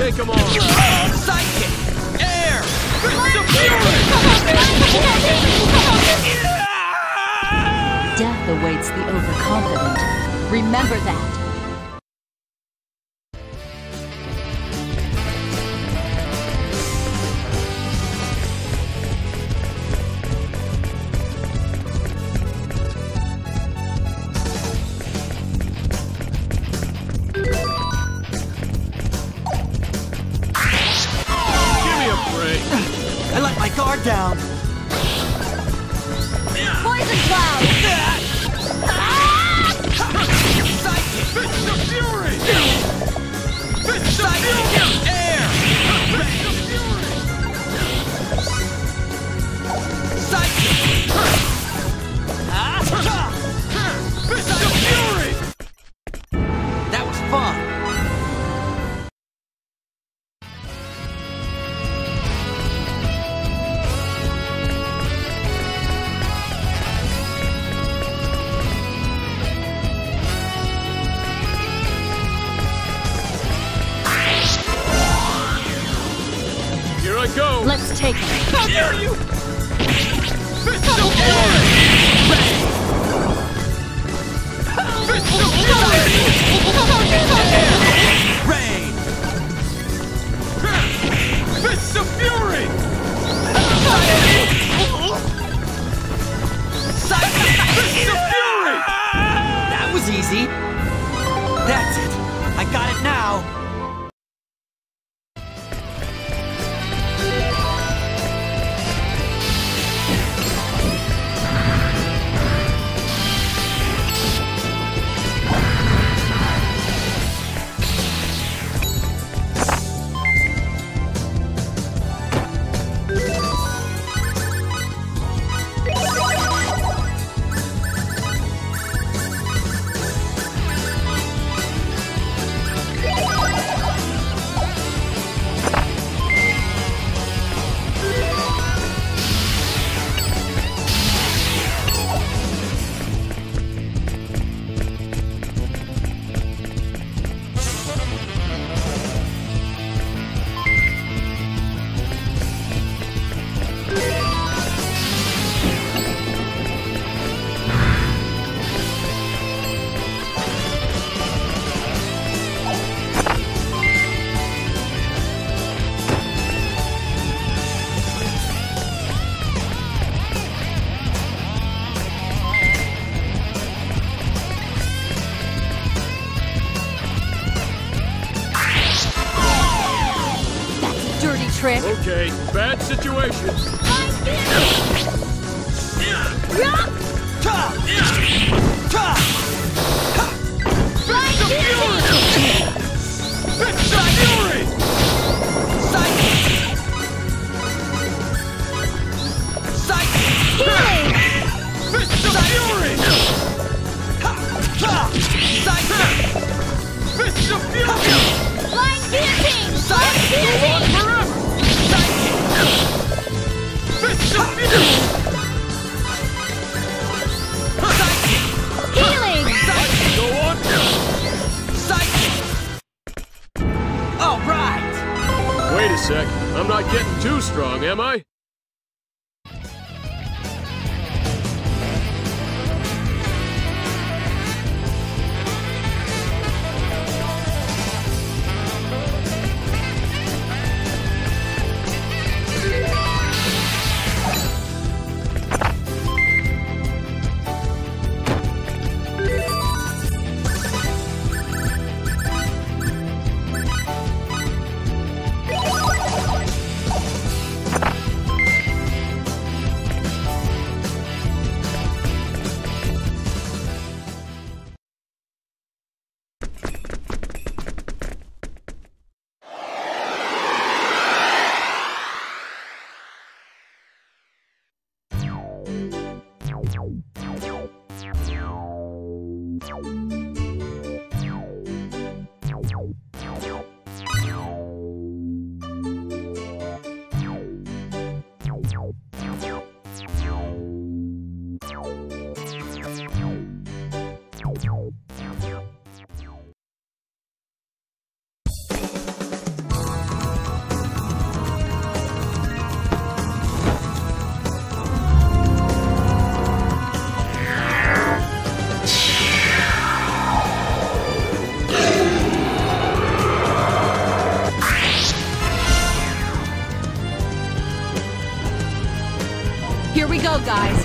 Take them on! Psychic! Air! Death awaits the overconfident. Remember that! easy. Guys.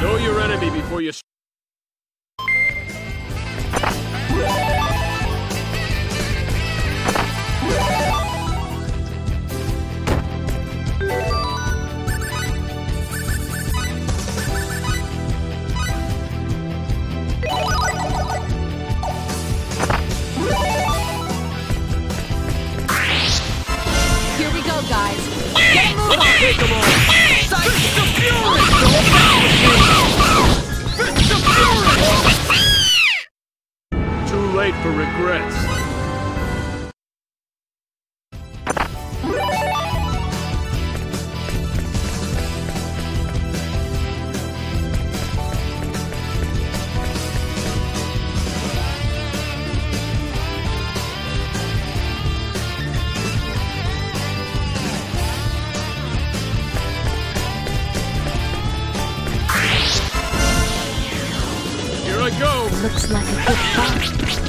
Know your enemy before you... Here we go, guys. Get a move on! For regrets. Looks like a good fight.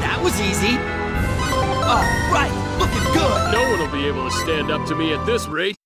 That was easy. All right, looking good. No one will be able to stand up to me at this rate.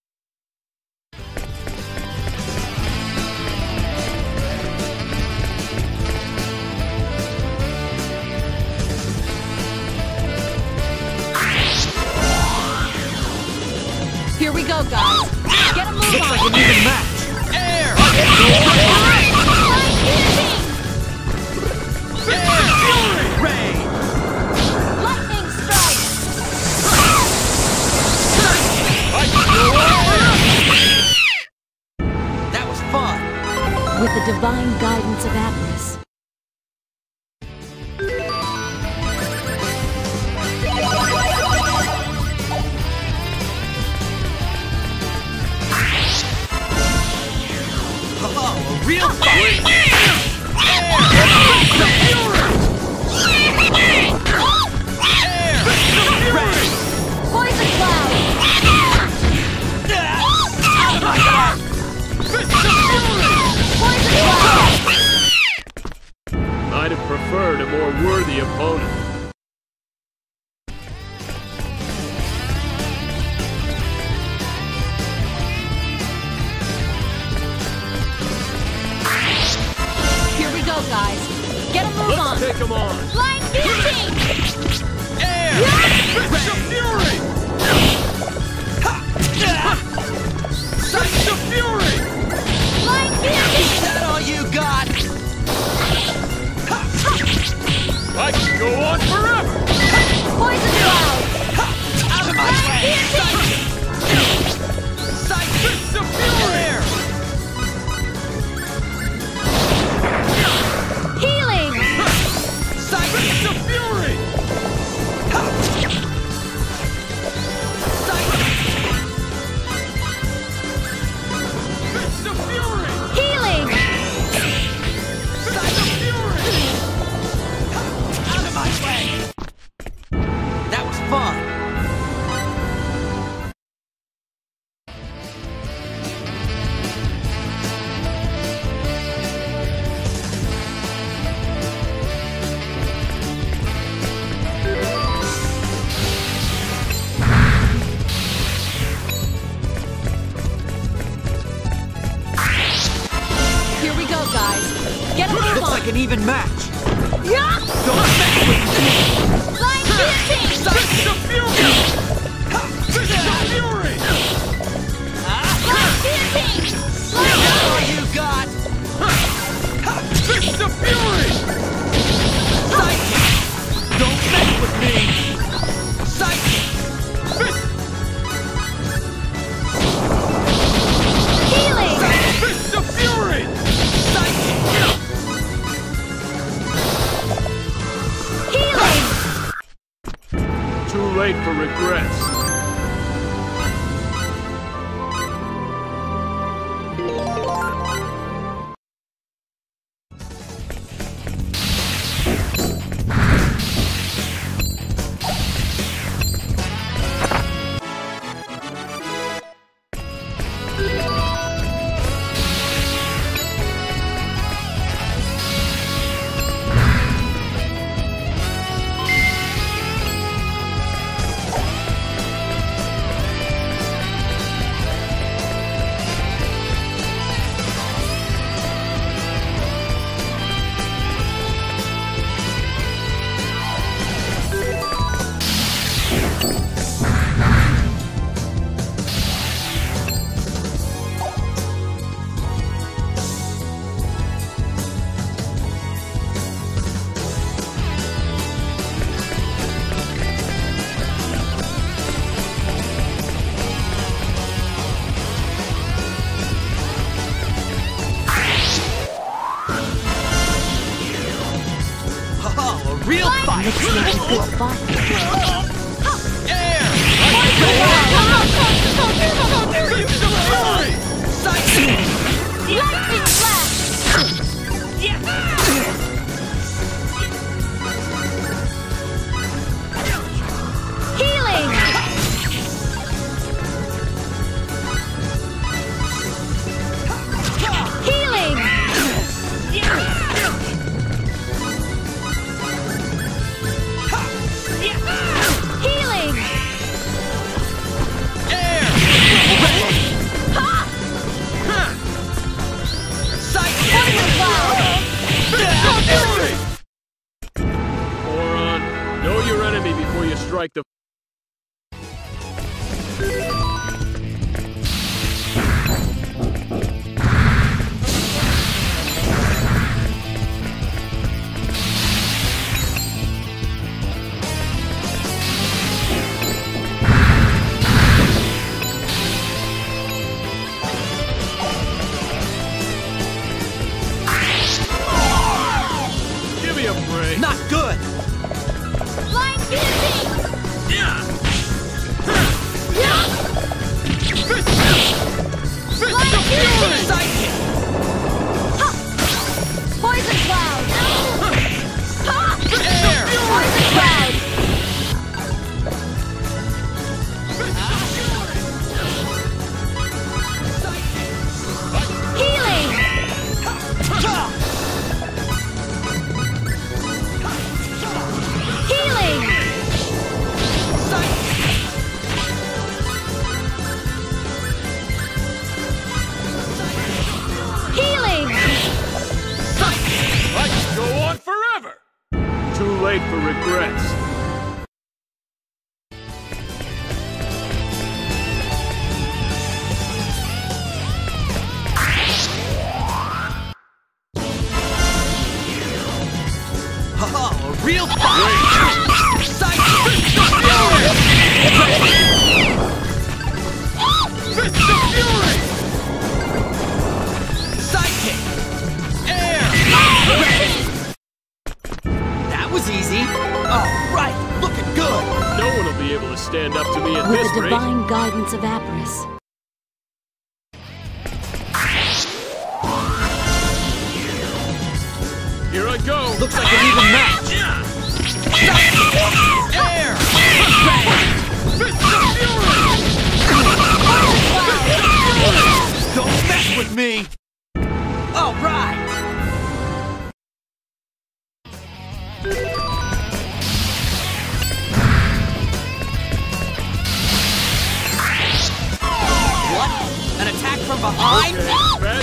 Of Atlas. Take them on! Blind guillotine! Air! Fist of Fury! Sight of Fury! Blind guillotine! Is that all you got? I can go on forever! Poison cloud! Out of my way! 来过八关 strike the Opus. Here I go! Looks like an even match! Air! Fist of Don't mess with me! behind?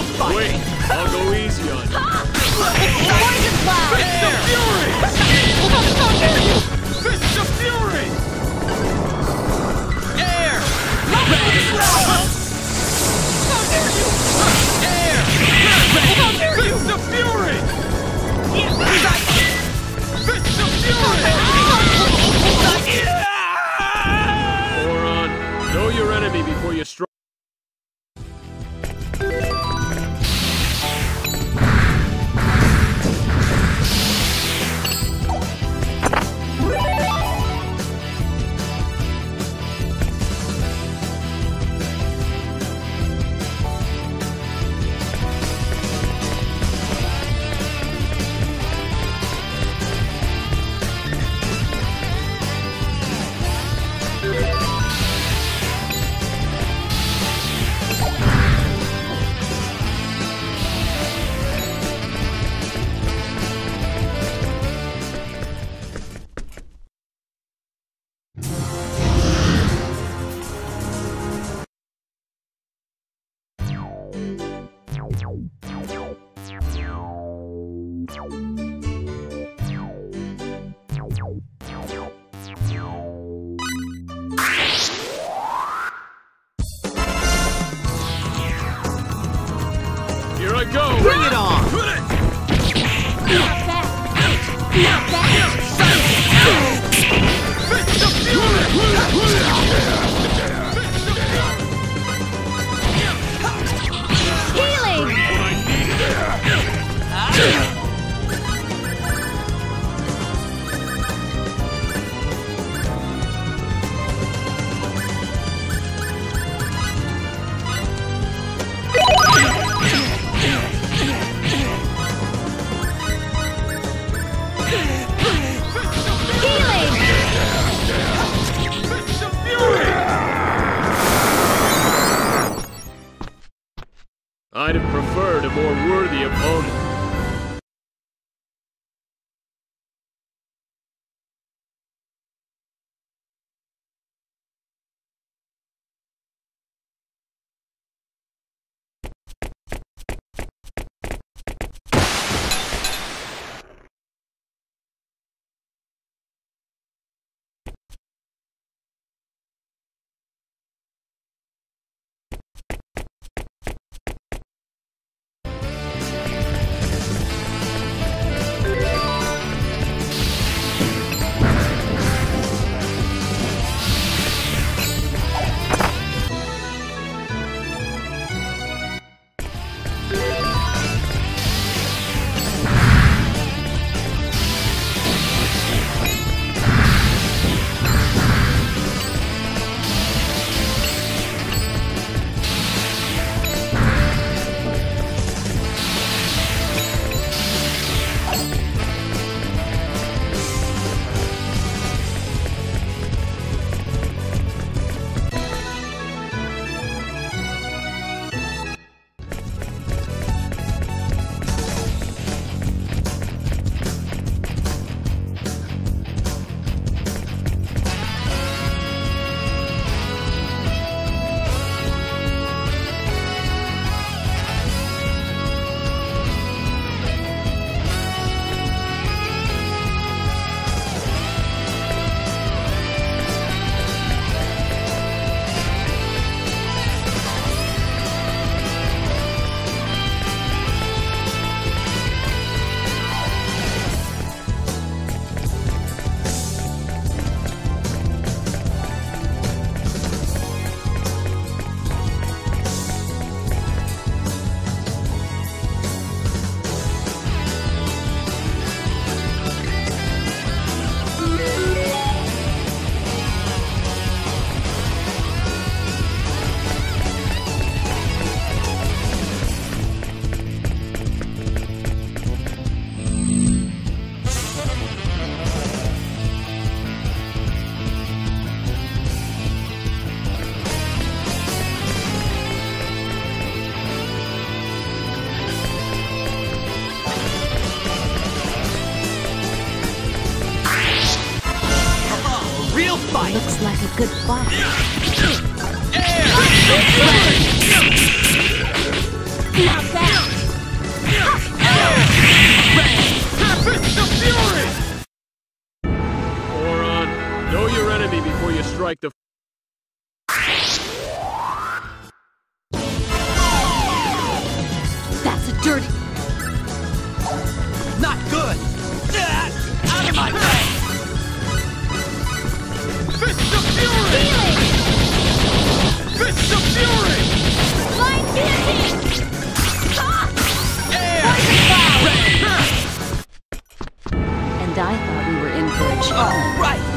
Wait, I'll go easy on you. Poison cloud! Fist of Fury! How dare you! Fist of Fury! Air! Ready! How dare you! Air! How dare you! Fist of Fury! Fist of Fury!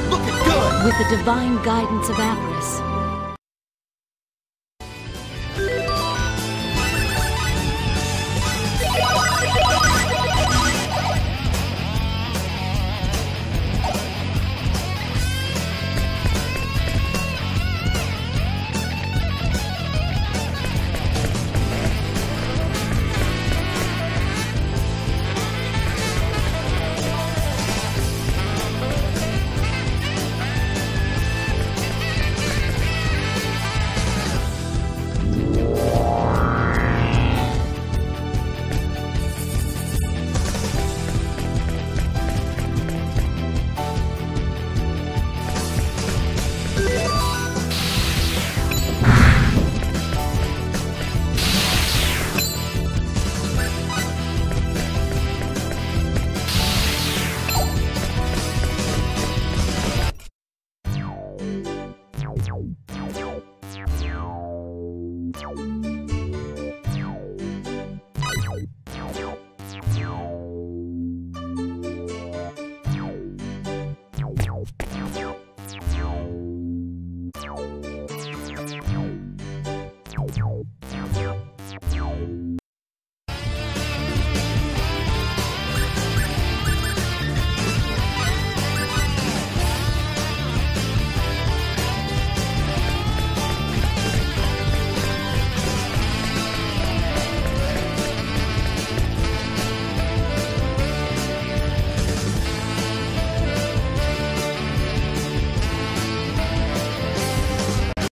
looking good. With the divine guidance of Apris,